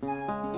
Música